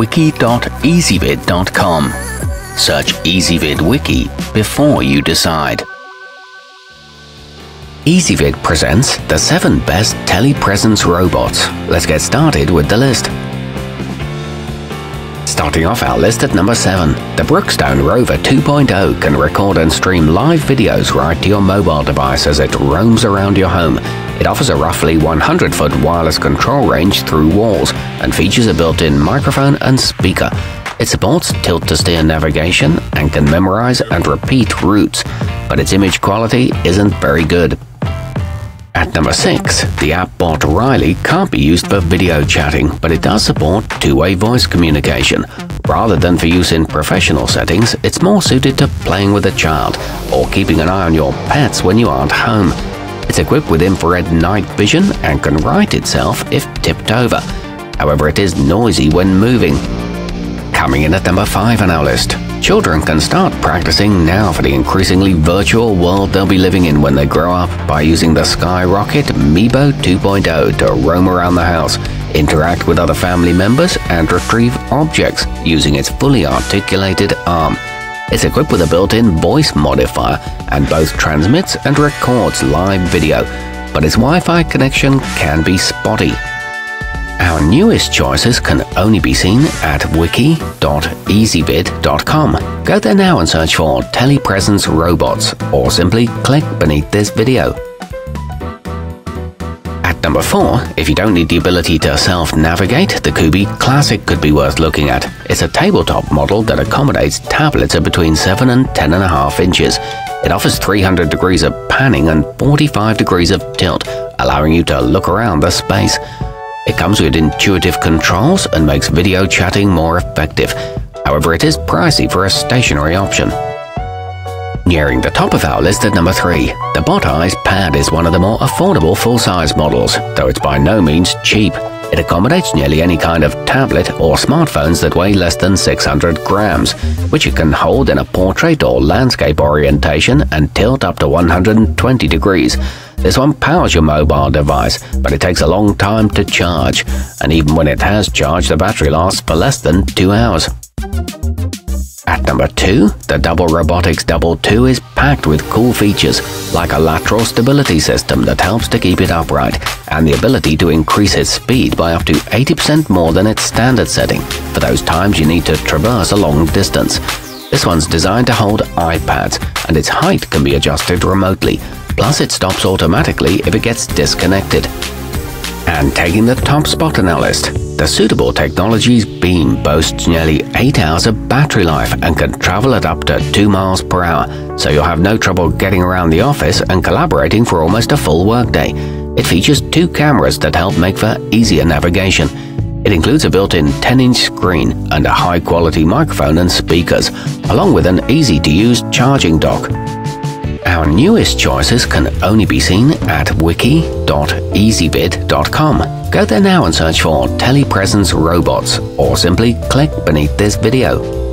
wiki.ezvid.com. Search Ezvid Wiki before you decide. Ezvid presents the 7 best telepresence robots. Let's get started with the list. Starting off our list at number 7, the Brookstone Rover 2.0 can record and stream live videos right to your mobile device as it roams around your home. It offers a roughly 100 foot wireless control range through walls and features a built in microphone and speaker. It supports tilt to steer navigation and can memorize and repeat routes, but its image quality isn't very good. At number 6, the Appbot Riley can't be used for video chatting, but it does support two-way voice communication. Rather than for use in professional settings, it's more suited to playing with a child or keeping an eye on your pets when you aren't home. It's equipped with infrared night vision and can right itself if tipped over. However, it is noisy when moving. Coming in at number 5 on our list, children can start practicing now for the increasingly virtual world they'll be living in when they grow up by using the Skyrocket Mebo 2.0 to roam around the house, interact with other family members, and retrieve objects using its fully articulated arm. It's equipped with a built-in voice modifier and both transmits and records live video, but its Wi-Fi connection can be spotty. Our newest choices can only be seen at wiki.ezvid.com. Go there now and search for telepresence robots or simply click beneath this video. Number 4, if you don't need the ability to self-navigate, the Kubi Classic could be worth looking at. It's a tabletop model that accommodates tablets of between 7 and 10.5 inches. It offers 300 degrees of panning and 45 degrees of tilt, allowing you to look around the space. It comes with intuitive controls and makes video chatting more effective. However, it is pricey for a stationary option. Nearing the top of our list at number 3, the BotEyes Pad is one of the more affordable full-size models, though it's by no means cheap. It accommodates nearly any kind of tablet or smartphones that weigh less than 600 grams, which you can hold in a portrait or landscape orientation and tilt up to 120 degrees. This one powers your mobile device, but it takes a long time to charge, and even when it has charged, the battery lasts for less than two hours. At number 2, the Double Robotics Double 2 is packed with cool features, like a lateral stability system that helps to keep it upright, and the ability to increase its speed by up to 80% more than its standard setting, for those times you need to traverse a long distance. This one's designed to hold iPads, and its height can be adjusted remotely, plus it stops automatically if it gets disconnected. And taking the top spot on our list, the Suitable Technologies Beam boasts nearly 8 hours of battery life and can travel at up to 2 miles per hour, so you'll have no trouble getting around the office and collaborating for almost a full workday. It features two cameras that help make for easier navigation. It includes a built-in 10-inch screen and a high-quality microphone and speakers, along with an easy-to-use charging dock. Our newest choices can only be seen at wiki.ezvid.com. Go there now and search for telepresence robots or simply click beneath this video.